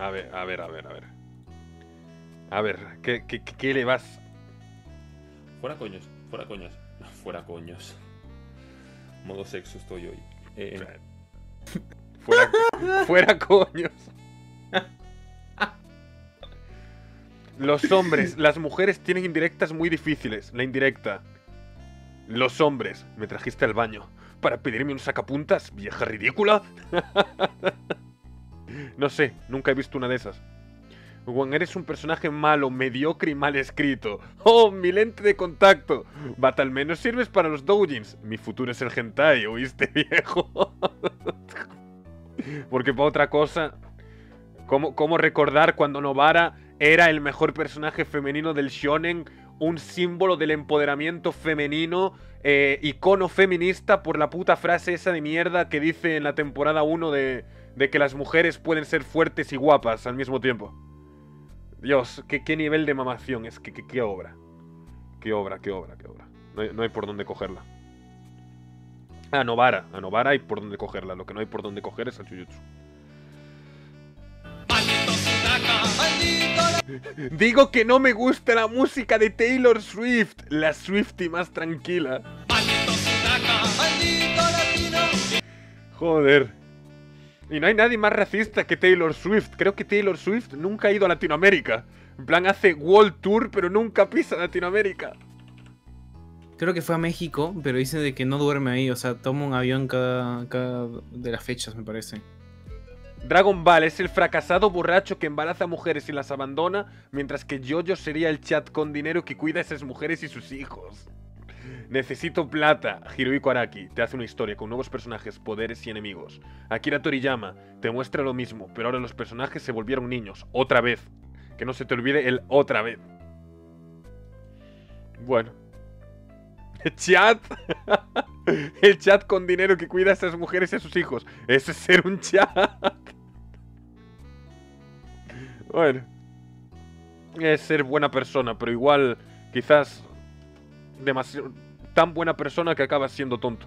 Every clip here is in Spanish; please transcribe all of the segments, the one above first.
A ver, a ver, a ver, a ver. A ver, ¿qué, qué, qué le vas? Fuera coños, fuera coños. Fuera coños. Modo sexo estoy hoy. Eh, Fuera, fuera coños. Los hombres, las mujeres tienen indirectas muy difíciles. La indirecta. Los hombres, me trajiste al baño para pedirme un sacapuntas, vieja ridícula. no sé, nunca he visto una de esas. Juan, eres un personaje malo, mediocre y mal escrito. ¡Oh, mi lente de contacto! Bat, al menos sirves para los doujins. Mi futuro es el hentai, ¿oíste, viejo? Porque para otra cosa... ¿Cómo, ¿Cómo recordar cuando Novara era el mejor personaje femenino del shonen? Un símbolo del empoderamiento femenino, eh, icono feminista por la puta frase esa de mierda que dice en la temporada 1 de, de que las mujeres pueden ser fuertes y guapas al mismo tiempo. Dios, qué, qué nivel de mamación es, qué, qué, qué obra. Qué obra, qué obra, qué obra. No hay, no hay por dónde cogerla. A Novara, a Novara hay por dónde cogerla. Lo que no hay por dónde coger es a Jujutsu. Digo que no me gusta la música de Taylor Swift, la Swifty más tranquila. Joder. Y no hay nadie más racista que Taylor Swift. Creo que Taylor Swift nunca ha ido a Latinoamérica. En plan, hace World Tour, pero nunca pisa Latinoamérica. Creo que fue a México, pero dice de que no duerme ahí. O sea, toma un avión cada, cada de las fechas, me parece. Dragon Ball es el fracasado borracho que embaraza a mujeres y las abandona, mientras que Jojo sería el chat con dinero que cuida a esas mujeres y sus hijos. Necesito plata. Hirohiko Araki te hace una historia con nuevos personajes, poderes y enemigos. Akira Toriyama te muestra lo mismo, pero ahora los personajes se volvieron niños. Otra vez. Que no se te olvide el otra vez. Bueno. Chat. El chat con dinero que cuida a esas mujeres y a sus hijos. Ese es ser un chat. Bueno. Es ser buena persona, pero igual quizás demasiado tan buena persona que acabas siendo tonto.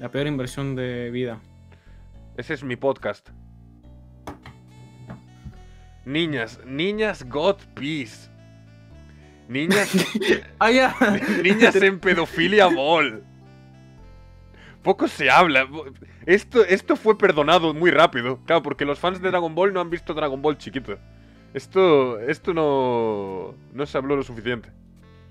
La peor inversión de vida. Ese es mi podcast. Niñas, niñas God Peace. Niñas, ¡Ah, niñas en pedofilia ball. Poco se habla. Esto, esto fue perdonado muy rápido. Claro, porque los fans de Dragon Ball no han visto Dragon Ball chiquito. Esto, esto no, no se habló lo suficiente.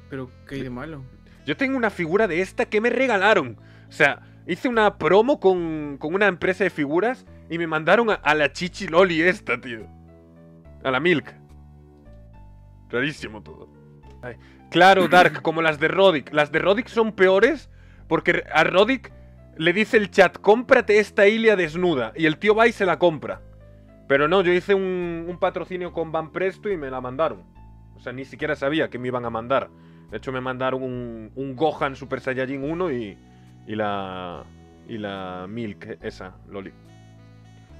Pero, ¿qué hay de malo? Yo tengo una figura de esta que me regalaron. O sea, hice una promo con, con una empresa de figuras y me mandaron a, a la chichi loli esta, tío. A la Milk. Rarísimo todo. Ay. Claro, Dark, como las de Rodic. Las de Rodic son peores porque a Rodic le dice el chat, cómprate esta Ilia desnuda. Y el tío va y se la compra. Pero no, yo hice un, un patrocinio con Van Presto y me la mandaron. O sea, ni siquiera sabía que me iban a mandar. De hecho, me mandaron un, Gohan Super Saiyajin 1 y, y la. Y la Milk, esa, Loli.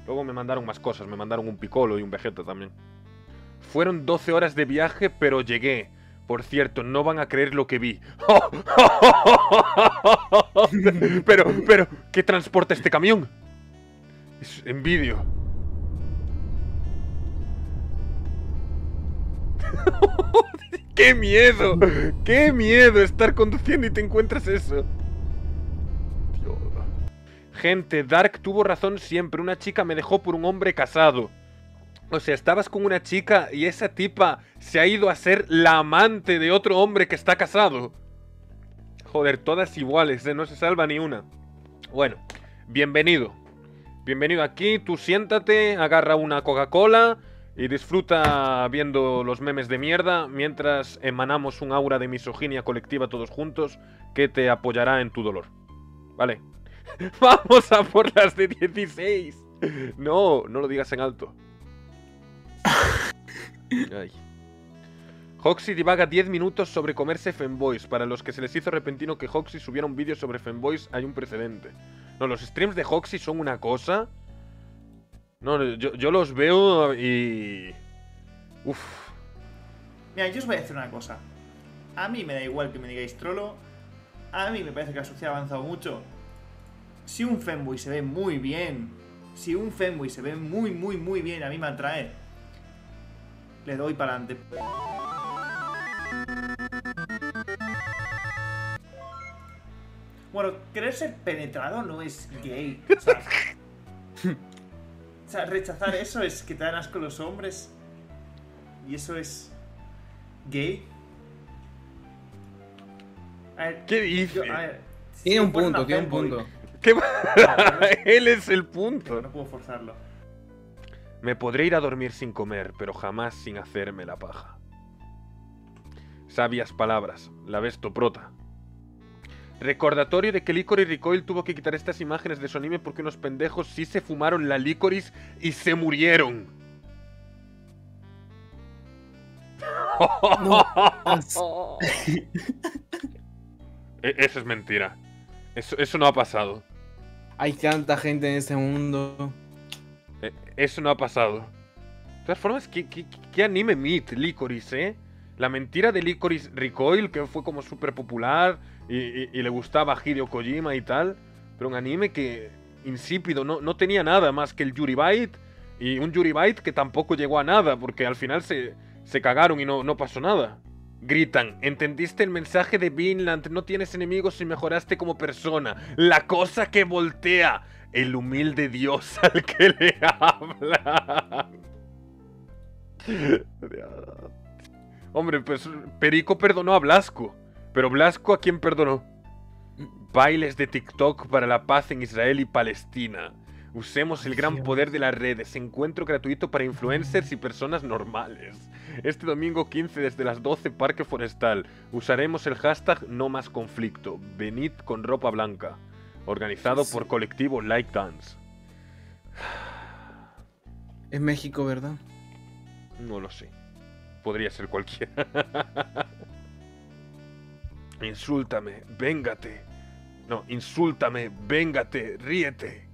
Luego me mandaron más cosas, me mandaron un Piccolo y un Vegeta también. Fueron 12 horas de viaje, pero llegué. Por cierto, no van a creer lo que vi. pero, pero, ¿qué transporta este camión? Es en vídeo. ¡Qué miedo! ¡Qué miedo estar conduciendo y te encuentras eso! Gente, Dark tuvo razón siempre. Una chica me dejó por un hombre casado. O sea, estabas con una chica y esa tipa se ha ido a ser la amante de otro hombre que está casado. Joder, todas iguales, ¿eh? no se salva ni una. Bueno, bienvenido. Bienvenido aquí, tú siéntate, agarra una Coca-Cola y disfruta viendo los memes de mierda mientras emanamos un aura de misoginia colectiva todos juntos que te apoyará en tu dolor. ¿Vale? Vamos a por las de 16. No, no lo digas en alto. Ay. Hoxie divaga 10 minutos sobre comerse femboys. Para los que se les hizo repentino que Hoxie subiera un vídeo sobre femboys, hay un precedente. No, los streams de Hoxie son una cosa. No, yo, yo los veo y. Uf. Mira, yo os voy a decir una cosa. A mí me da igual que me digáis trolo. A mí me parece que la sociedad ha avanzado mucho. Si un femboy se ve muy bien, si un femboy se ve muy, muy, muy bien, a mí me atrae, le doy para adelante. Bueno, querer ser penetrado no es gay. O sea, o sea, rechazar eso es que te dan asco los hombres. Y eso es gay. A ver, ¿Qué dice? yo- a ver, si Tiene un punto, tiene un punto. ¿Qué- Él es el pero punto. no puedo forzarlo. Me podré ir a dormir sin comer, pero jamás sin hacerme la paja. Sabias palabras, la besto prota. Recordatorio de que Licorice Recoil tuvo que quitar estas imágenes de su anime porque unos pendejos sí se fumaron la licorice y se murieron. E- Eso es mentira. Eso, eso no ha pasado. Hay tanta gente en este mundo. Eh, Eso no ha pasado. De todas formas, ¿qué, qué, qué anime Meet Licorice, eh? La mentira de Licorice Recoil, que fue como súper popular y, le gustaba a Hideo Kojima y tal. Pero un anime que insípido, no, no tenía nada más que el Yuri Byte. Y un Yuri Byte que tampoco llegó a nada, porque al final se, se cagaron y no, no pasó nada. Gritan, ¿entendiste el mensaje de Vinland? No tienes enemigos y mejoraste como persona. La cosa que voltea. El humilde dios al que le habla. Hombre, pues Perico perdonó a Blasco. Pero Blasco a quién perdonó? Bailes de TikTok para la paz en Israel y Palestina. Usemos el gran poder de las redes. Encuentro gratuito para influencers y personas normales. Este domingo 15 desde las 12 Parque Forestal. Usaremos el hashtag no más conflicto. Venid con ropa blanca. Organizado Sí. por colectivo Like Dance. Es México, ¿verdad? No lo sé. Podría ser cualquiera. insúltame, véngate. No, insúltame, véngate, ríete.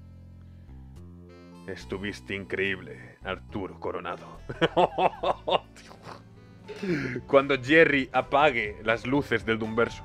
Estuviste increíble, Arturo Coronado. Cuando Jerry apague las luces del Dumverso.